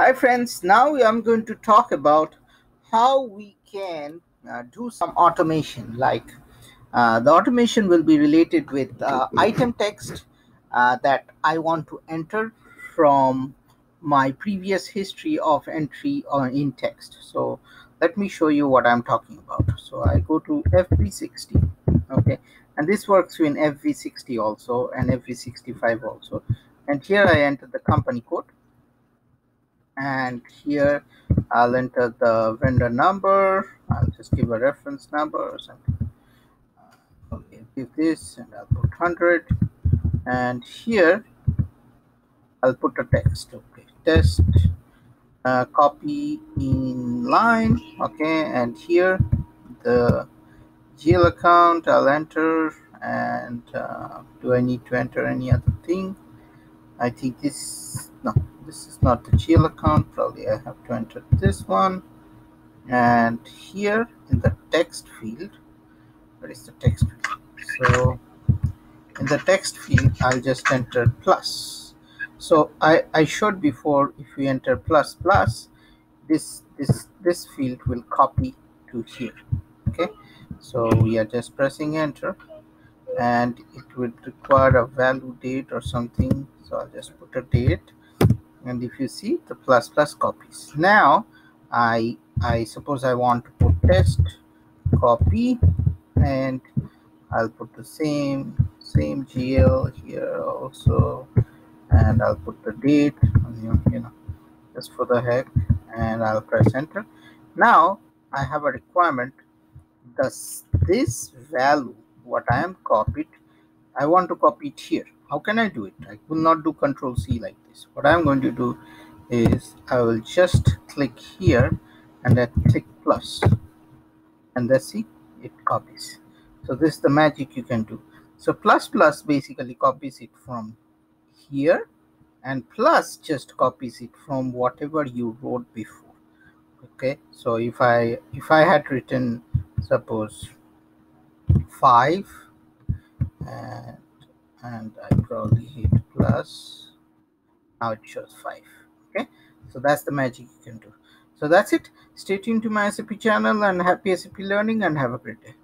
Hi friends, now I'm going to talk about how we can uh, do some automation like uh, the automation will be related with uh, item text uh, that I want to enter from my previous history of entry on in text. So let me show you what I'm talking about. So I go to FV60, okay, and this works in FV60 also and FV65 also. And here I enter the company code and here I'll enter the vendor number. I'll just give a reference number or something. Uh, okay, give this and I'll put 100 and here I'll put a text. Okay, test uh, copy in line. Okay, and here the GL account I'll enter and uh, do I need to enter any other thing? I think this no this is not the GL account probably I have to enter this one. And here in the text field where is the text field? So in the text field I'll just enter plus. So I I showed before if we enter plus plus this this this field will copy to here. Okay? So we are just pressing enter. And it would require a value date or something. So I'll just put a date and if you see the plus plus copies. Now I I suppose I want to put test copy and I'll put the same same GL here also. And I'll put the date you know just for the heck. And I'll press enter. Now I have a requirement. Thus this value what I am copied I want to copy it here how can I do it? I will not do control C like this. What I'm going to do is I will just click here and then click plus. And let's see it copies. So this is the magic you can do. So plus plus basically copies it from here and plus just copies it from whatever you wrote before. Okay? So if I if I had written suppose 5 and and I probably hit plus. Now it shows 5 okay? So that's the magic you can do. So that's it. Stay tuned to my SAP channel and happy SAP learning and have a great day